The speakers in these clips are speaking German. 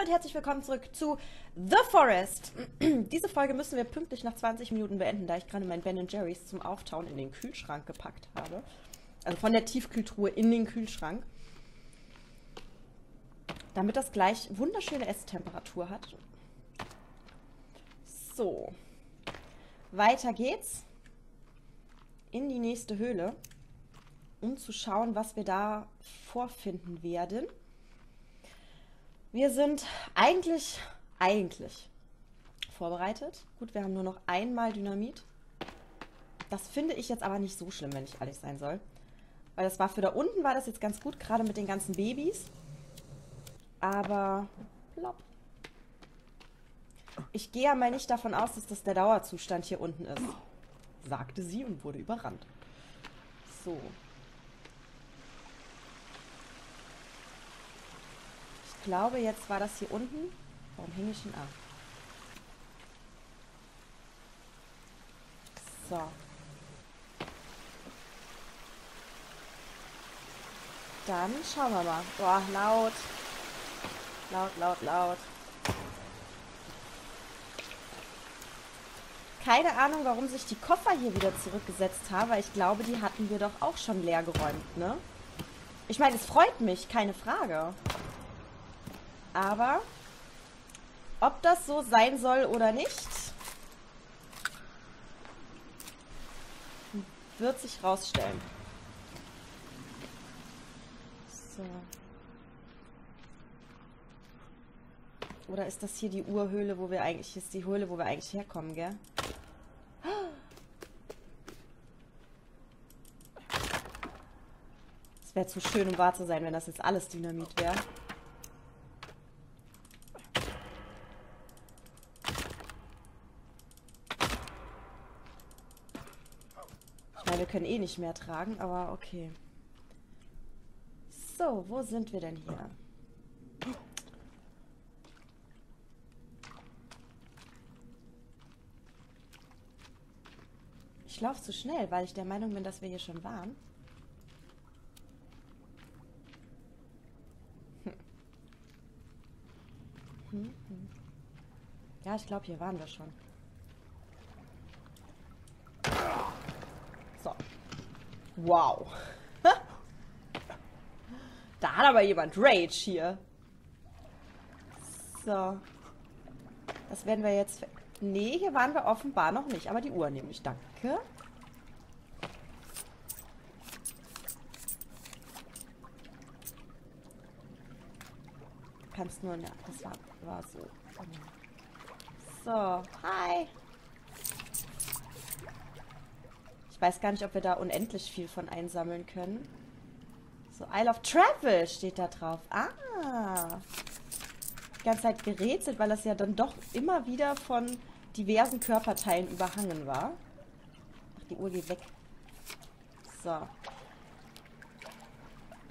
Und herzlich willkommen zurück zu The Forest. Diese Folge müssen wir pünktlich nach 20 Minuten beenden, da ich gerade mein Ben Jerry's zum Auftauen in den Kühlschrank gepackt habe. Also von der Tiefkühltruhe in den Kühlschrank. Damit das gleich wunderschöne Esstemperatur hat. So. Weiter geht's. In die nächste Höhle. Um zu schauen, was wir da vorfinden werden. Wir sind eigentlich, eigentlich vorbereitet. Gut, wir haben nur noch einmal Dynamit. Das finde ich jetzt aber nicht so schlimm, wenn ich ehrlich sein soll. Weil das war für da unten war das jetzt ganz gut, gerade mit den ganzen Babys. Aber plopp. Ich gehe ja mal nicht davon aus, dass das der Dauerzustand hier unten ist. Sagte sie und wurde überrannt. So. Glaube, jetzt war das hier unten. Warum hänge ich ihn ab? So. Dann schauen wir mal. Boah, laut. Laut, laut, laut. Keine Ahnung, warum sich die Koffer hier wieder zurückgesetzt haben, weil ich glaube, die hatten wir doch auch schon leer geräumt, ne? Ich meine, es freut mich, keine Frage. Aber ob das so sein soll oder nicht, wird sich rausstellen. So. Oder ist das hier die Urhöhle, wo wir eigentlich, ist die Höhle, wo wir eigentlich herkommen, gell? Es wäre zu schön, um wahr zu sein, wenn das jetzt alles Dynamit wäre. Können eh nicht mehr tragen, aber okay. So, wo sind wir denn hier? Ich laufe zu schnell, weil ich der Meinung bin, dass wir hier schon waren. Hm. Hm. Ja, ich glaube, hier waren wir schon. Wow. da hat aber jemand Rage hier. So. Das werden wir jetzt... Nee, hier waren wir offenbar noch nicht. Aber die Uhr nehme ich. Danke. Kannst nur... Ja, das war, war so. So. Hi. Weiß gar nicht, ob wir da unendlich viel von einsammeln können. So, Isle of Travel steht da drauf. Ah. Die ganze Zeit gerätselt, weil das ja dann doch immer wieder von diversen Körperteilen überhangen war. Ach, die Uhr geht weg. So.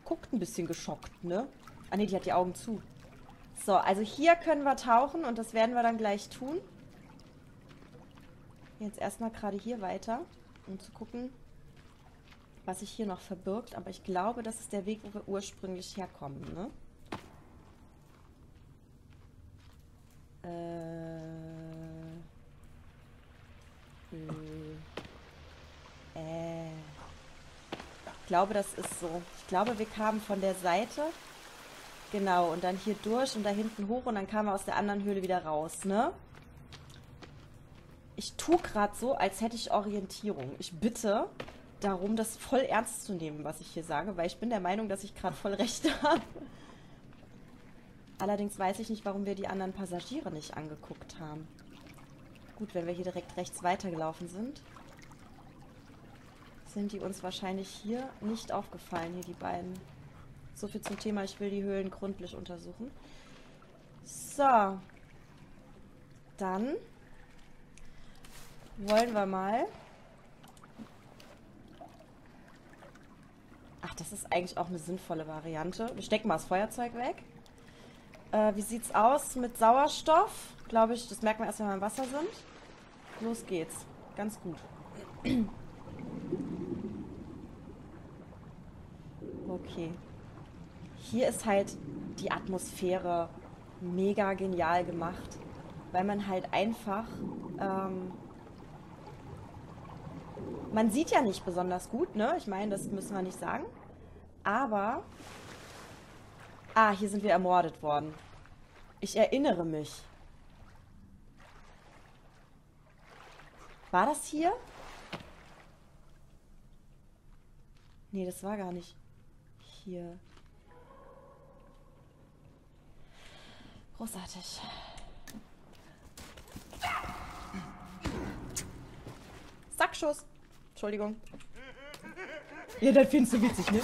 Guckt ein bisschen geschockt, ne? Ah, ne, die hat die Augen zu. So, also hier können wir tauchen und das werden wir dann gleich tun. Jetzt erstmal gerade hier weiter um zu gucken, was sich hier noch verbirgt. Aber ich glaube, das ist der Weg, wo wir ursprünglich herkommen, ne? Äh. Äh. Ich glaube, das ist so. Ich glaube, wir kamen von der Seite. Genau, und dann hier durch und da hinten hoch und dann kamen wir aus der anderen Höhle wieder raus, ne? Ich tue gerade so, als hätte ich Orientierung. Ich bitte darum, das voll ernst zu nehmen, was ich hier sage, weil ich bin der Meinung, dass ich gerade voll recht habe. Allerdings weiß ich nicht, warum wir die anderen Passagiere nicht angeguckt haben. Gut, wenn wir hier direkt rechts weitergelaufen sind, sind die uns wahrscheinlich hier nicht aufgefallen, hier die beiden. So viel zum Thema, ich will die Höhlen gründlich untersuchen. So. Dann wollen wir mal. Ach, das ist eigentlich auch eine sinnvolle Variante. Wir stecken mal das Feuerzeug weg. Äh, wie sieht's aus mit Sauerstoff? Glaube ich, das merkt man erst, wenn wir im Wasser sind. Los geht's. Ganz gut. Okay. Hier ist halt die Atmosphäre mega genial gemacht, weil man halt einfach... Ähm, man sieht ja nicht besonders gut, ne? Ich meine, das müssen wir nicht sagen. Aber... Ah, hier sind wir ermordet worden. Ich erinnere mich. War das hier? Nee, das war gar nicht hier. Großartig. Sackschuss. Entschuldigung. Ja, das findest du witzig, ne?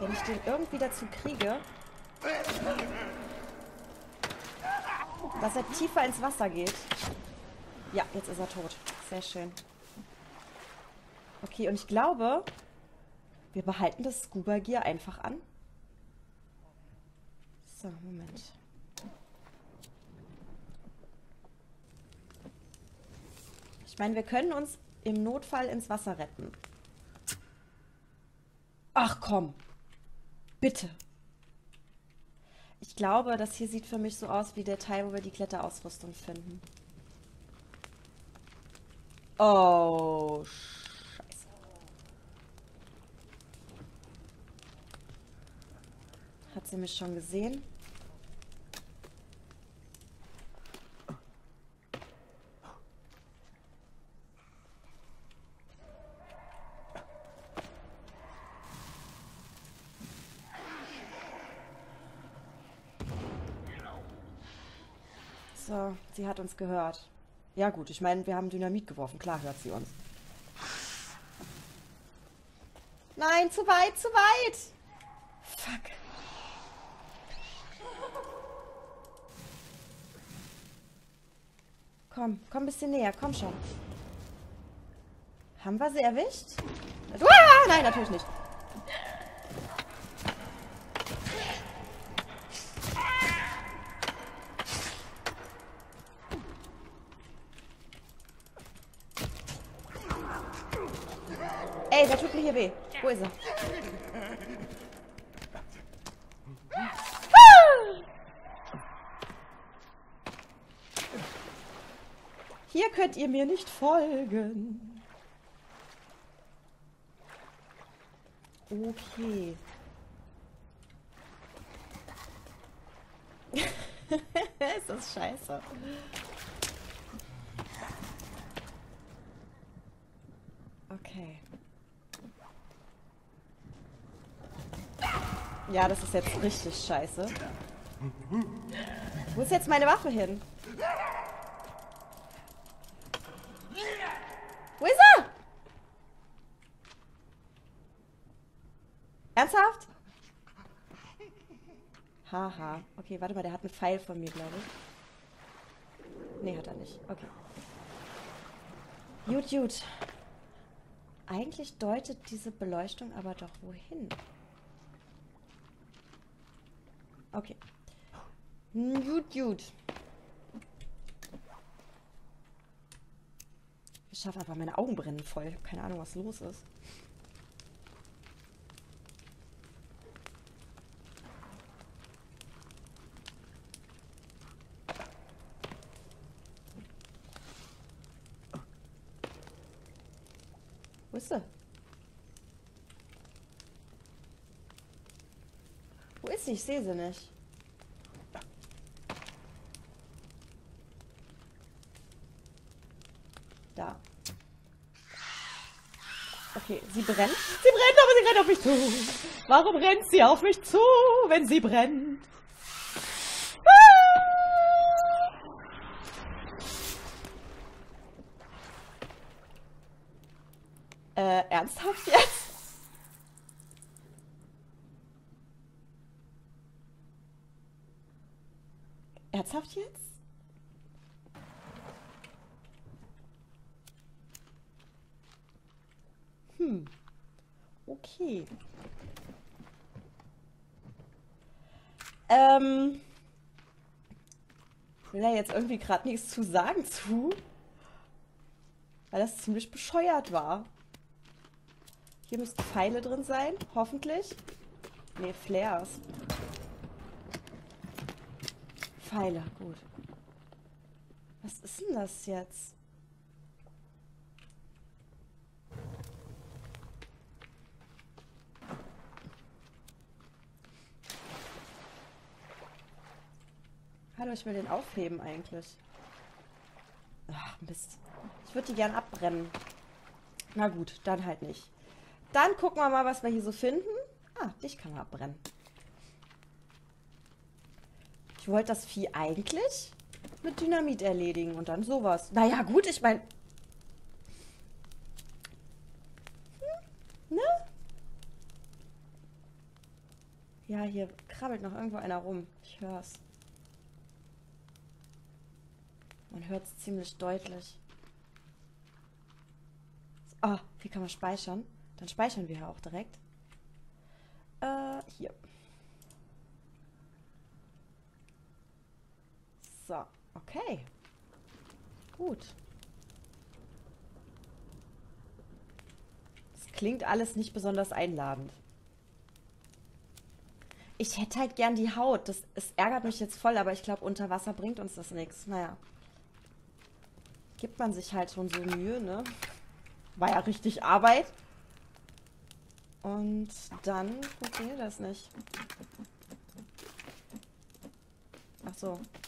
Wenn ich den irgendwie dazu kriege, dass er tiefer ins Wasser geht. Ja, jetzt ist er tot. Sehr schön. Okay, und ich glaube, wir behalten das Scuba Gear einfach an. So, Moment. Ich meine, wir können uns im Notfall ins Wasser retten. Ach komm. Bitte. Ich glaube, das hier sieht für mich so aus wie der Teil, wo wir die Kletterausrüstung finden. Oh, scheiße. Hat sie mich schon gesehen? So, sie hat uns gehört. Ja gut, ich meine, wir haben Dynamit geworfen. Klar hört sie uns. Nein, zu weit, zu weit. Fuck. Komm, komm ein bisschen näher, komm schon. Haben wir sie erwischt? Ah, nein, natürlich nicht. Ey, der tut mir hier weh. Wo ist er? Hier könnt ihr mir nicht folgen. Okay. ist das scheiße. Okay. Ja, das ist jetzt richtig scheiße. Wo ist jetzt meine Waffe hin? Wo ist er? Ernsthaft? Haha. Okay, warte mal, der hat einen Pfeil von mir, glaube ich. Nee, hat er nicht. Okay. Gut, gut. Eigentlich deutet diese Beleuchtung aber doch wohin. Okay. Gut, gut. Ich schaffe einfach, meine Augen brennen voll. Keine Ahnung, was los ist. Sie? Ich sehe sie nicht. Da. Okay, sie brennt. Sie brennt, aber sie rennt auf mich zu. Warum rennt sie auf mich zu, wenn sie brennt? Äh, ernsthaft jetzt? Ernsthaft jetzt? Hm. Okay. Ähm. Ich will da jetzt irgendwie gerade nichts zu sagen zu. Weil das ziemlich bescheuert war. Hier müssten Pfeile drin sein, hoffentlich. Ne, Flares. Pfeile, gut. Was ist denn das jetzt? Hallo, ich will den aufheben eigentlich. Ach, Mist. Ich würde die gern abbrennen. Na gut, dann halt nicht. Dann gucken wir mal, was wir hier so finden. Ah, dich kann man abbrennen. Ich wollte das Vieh eigentlich mit Dynamit erledigen und dann sowas. Naja, gut, ich meine... Hm, ne? Ja, hier krabbelt noch irgendwo einer rum. Ich höre es. Man hört es ziemlich deutlich. Ah, oh, hier kann man speichern. Dann speichern wir hier auch direkt. Äh, hier. So, okay. Gut. Das klingt alles nicht besonders einladend. Ich hätte halt gern die Haut. Das, es ärgert mich jetzt voll, aber ich glaube, unter Wasser bringt uns das nichts. Naja. Gibt man sich halt schon so Mühe, ne? War ja richtig Arbeit. Und dann funktioniert das nicht. Ach so. So.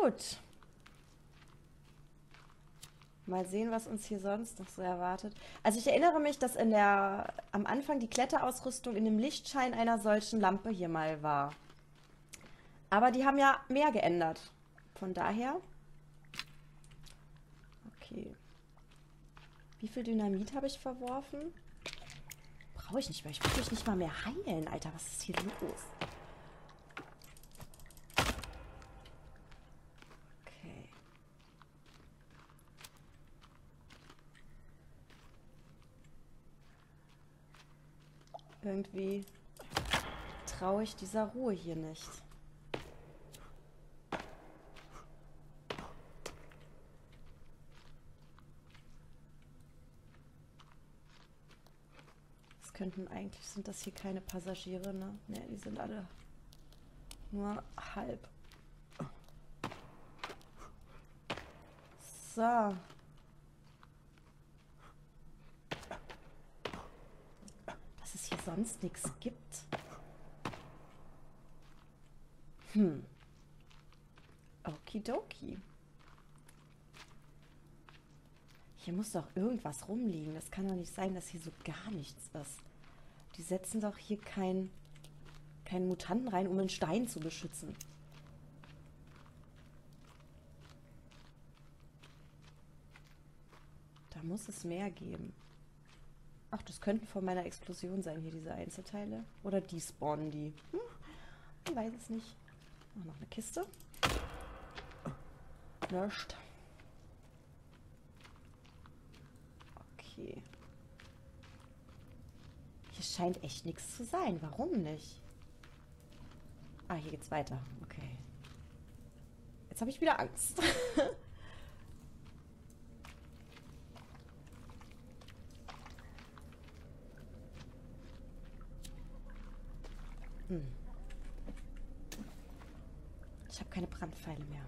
Gut. Mal sehen, was uns hier sonst noch so erwartet. Also ich erinnere mich, dass in der am Anfang die Kletterausrüstung in dem Lichtschein einer solchen Lampe hier mal war. Aber die haben ja mehr geändert. Von daher Okay. Wie viel Dynamit habe ich verworfen? Brauche ich nicht mehr. Ich will mich nicht mal mehr heilen. Alter, was ist hier los? Okay. Irgendwie traue ich dieser Ruhe hier nicht. könnten eigentlich, sind das hier keine Passagiere, ne? Ne, die sind alle nur halb. So. Dass es hier sonst nichts gibt. Hm. Okidoki. Hier muss doch irgendwas rumliegen. Das kann doch nicht sein, dass hier so gar nichts ist. Die setzen doch hier keinen kein Mutanten rein, um einen Stein zu beschützen. Da muss es mehr geben. Ach, das könnten von meiner Explosion sein, hier diese Einzelteile. Oder die spawnen die. Hm, ich weiß es nicht. Ach, noch eine Kiste. Löscht. Okay. Hier scheint echt nichts zu sein. Warum nicht? Ah, hier geht's weiter. Okay. Jetzt habe ich wieder Angst. hm. Ich habe keine Brandpfeile mehr.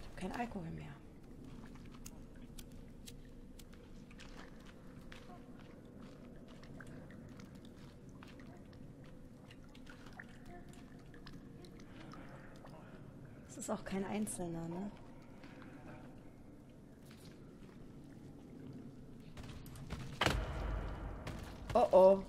Ich habe keinen Alkohol mehr. ist auch kein Einzelner, ne? Oh oh.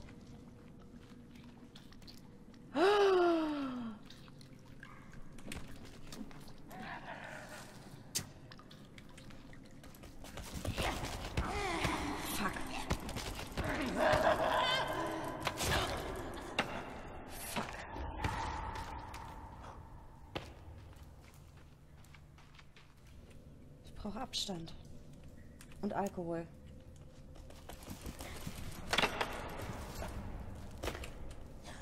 Brauche Abstand. Und Alkohol.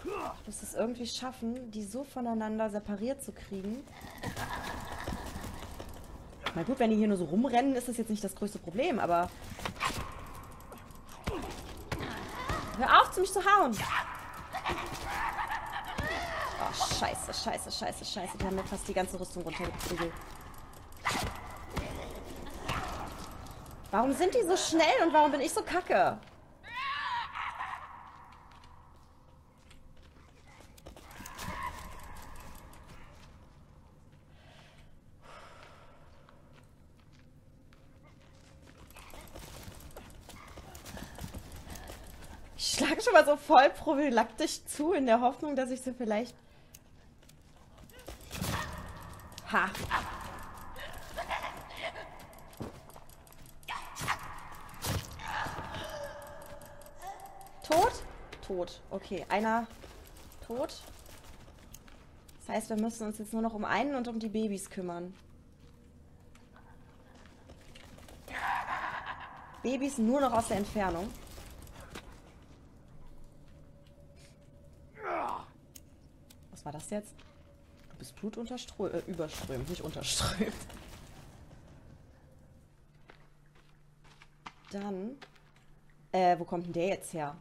Ich muss es irgendwie schaffen, die so voneinander separiert zu kriegen. Na gut, wenn die hier nur so rumrennen, ist das jetzt nicht das größte Problem, aber... Hör auf, zu mich zu hauen! Oh, scheiße, scheiße, scheiße, scheiße. Die haben mir fast die ganze Rüstung runtergeprügelt. Warum sind die so schnell und warum bin ich so kacke? Ich schlage schon mal so voll prophylaktisch zu, in der Hoffnung, dass ich sie vielleicht... Ha! Tot? Tot. Okay, einer tot. Das heißt, wir müssen uns jetzt nur noch um einen und um die Babys kümmern. Babys nur noch aus der Entfernung. Was war das jetzt? Du bist Blut äh, überströmt, nicht unterströmt. Dann. Äh, wo kommt denn der jetzt her?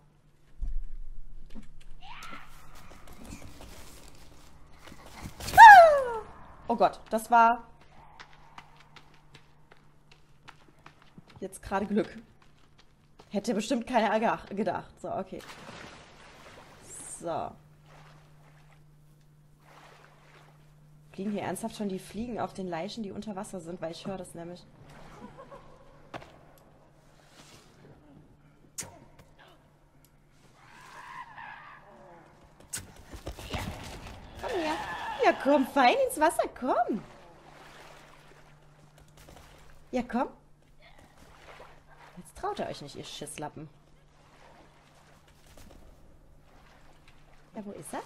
Oh Gott, das war jetzt gerade Glück. Hätte bestimmt keiner gedacht. So, okay. So. Fliegen hier ernsthaft schon die Fliegen auf den Leichen, die unter Wasser sind? Weil ich höre das nämlich. Komm, fein ins Wasser, komm. Ja, komm. Jetzt traut ihr euch nicht, ihr Schisslappen. Ja, wo ist er?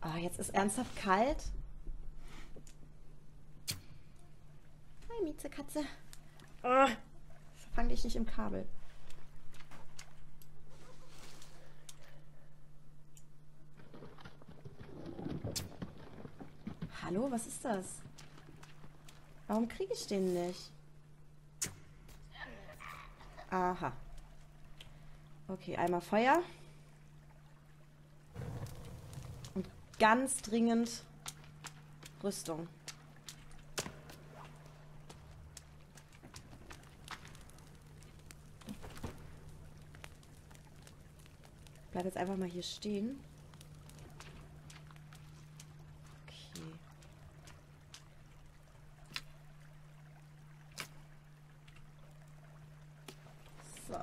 Ah, jetzt ist ernsthaft kalt. Miezekatze. Oh, fang dich nicht im Kabel. Hallo, was ist das? Warum kriege ich den nicht? Aha. Okay, einmal Feuer. Und ganz dringend Rüstung. Bleib jetzt einfach mal hier stehen. Okay. So.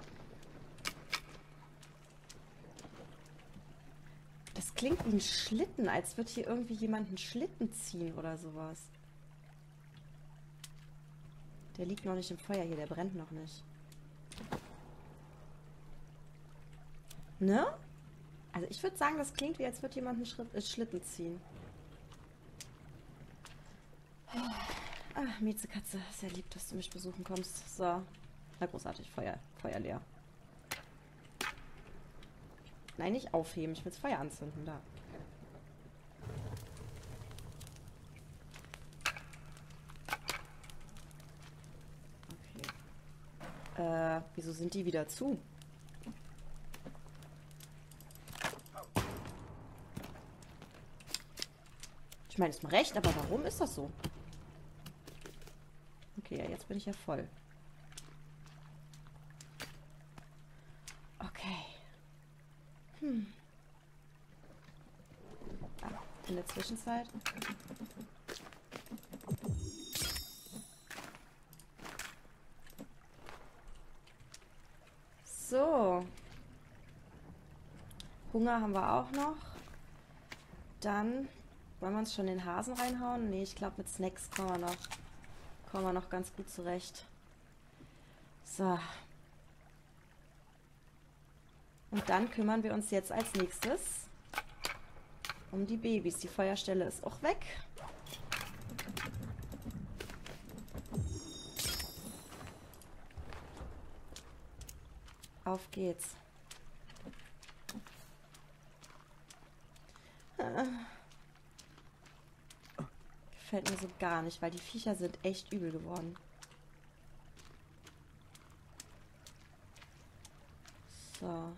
Das klingt wie ein Schlitten, als würde hier irgendwie jemand einen Schlitten ziehen oder sowas. Der liegt noch nicht im Feuer hier, der brennt noch nicht. Ne? Also ich würde sagen, das klingt wie, als würde jemand einen Schritt, äh, Schlitten ziehen. Ah, Miezekatze, sehr lieb, dass du mich besuchen kommst. So. Na großartig, Feuer, Feuer leer. Nein, nicht aufheben, ich will das Feuer anzünden, da. Okay. Äh, wieso sind die wieder zu? Ich meine, ist mal recht, aber warum ist das so? Okay, jetzt bin ich ja voll. Okay. Hm. Ah, in der Zwischenzeit. So. Hunger haben wir auch noch. Dann wollen wir uns schon den Hasen reinhauen? Nee, ich glaube mit Snacks kommen wir noch. Kommen wir noch ganz gut zurecht. So. Und dann kümmern wir uns jetzt als nächstes um die Babys. Die Feuerstelle ist auch weg. Auf geht's. Gefällt mir so gar nicht, weil die Viecher sind echt übel geworden. So.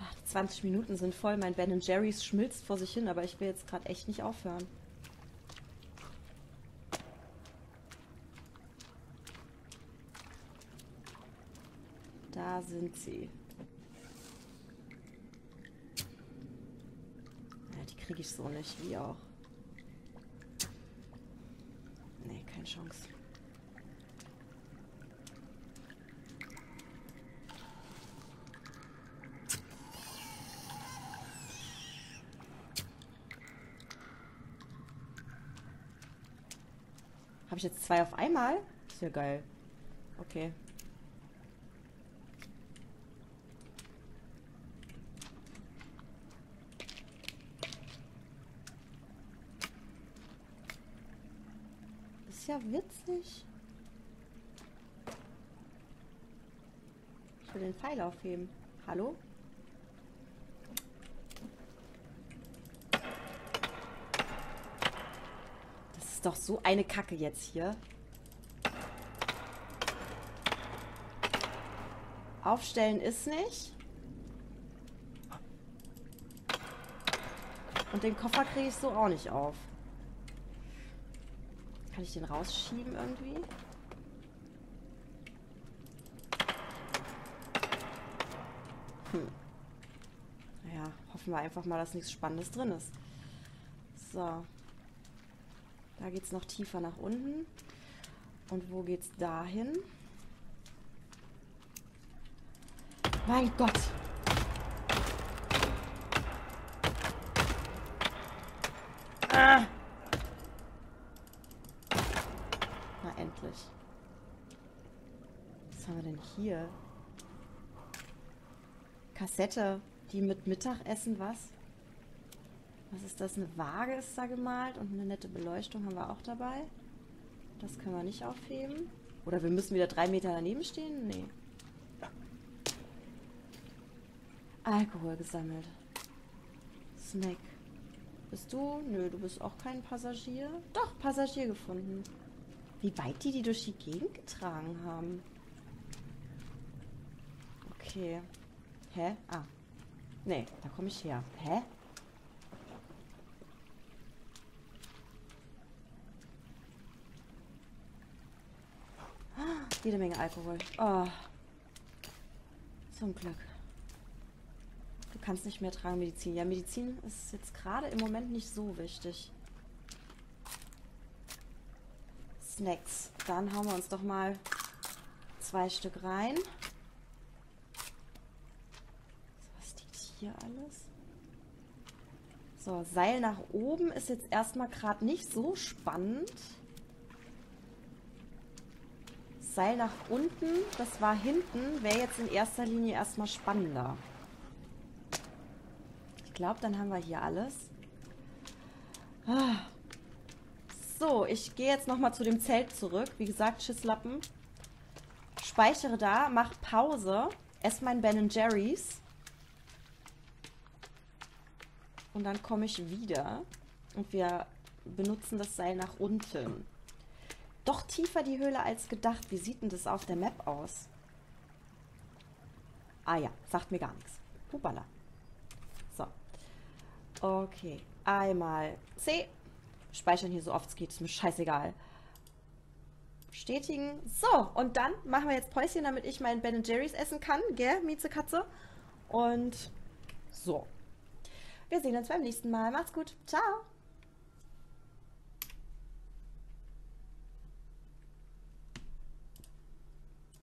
Ach, die 20 Minuten sind voll. Mein Ben Jerry's schmilzt vor sich hin, aber ich will jetzt gerade echt nicht aufhören. Da sind sie. Ja, die kriege ich so nicht, wie auch. Nee, keine Chance. Habe ich jetzt zwei auf einmal? Ist ja geil. Okay. ist witzig. Ich will den Pfeil aufheben. Hallo? Das ist doch so eine Kacke jetzt hier. Aufstellen ist nicht. Und den Koffer kriege ich so auch nicht auf. Kann ich den rausschieben irgendwie? Hm. Naja, hoffen wir einfach mal, dass nichts Spannendes drin ist. So. Da geht es noch tiefer nach unten. Und wo geht's dahin? Mein Gott! Ah! Endlich. Was haben wir denn hier? Kassette, die mit Mittagessen was? Was ist das? Eine Waage ist da gemalt und eine nette Beleuchtung haben wir auch dabei. Das können wir nicht aufheben. Oder wir müssen wieder drei Meter daneben stehen? Nee. Alkohol gesammelt. Snack. Bist du? Nö, du bist auch kein Passagier. Doch, Passagier gefunden. Wie weit die die durch die Gegend getragen haben. Okay. Hä? Ah. Nee, da komme ich her. Hä? Jede Menge Alkohol. Oh. Zum Glück. Du kannst nicht mehr tragen Medizin. Ja, Medizin ist jetzt gerade im Moment nicht so wichtig. Snacks. Dann hauen wir uns doch mal zwei Stück rein. was steht hier alles? So, Seil nach oben ist jetzt erstmal gerade nicht so spannend. Seil nach unten, das war hinten, wäre jetzt in erster Linie erstmal spannender. Ich glaube, dann haben wir hier alles. Ah, so, ich gehe jetzt nochmal zu dem Zelt zurück. Wie gesagt, Schisslappen. Speichere da, mach Pause, esse mein Ben Jerry's. Und dann komme ich wieder. Und wir benutzen das Seil nach unten. Doch tiefer die Höhle als gedacht. Wie sieht denn das auf der Map aus? Ah ja, sagt mir gar nichts. Hupala. So. Okay. Einmal C speichern hier so oft es geht, ist mir scheißegal. Bestätigen. So, und dann machen wir jetzt Päuschen, damit ich meinen Ben Jerry's essen kann, gell, Miezekatze? Und so. Wir sehen uns beim nächsten Mal. Macht's gut. Ciao.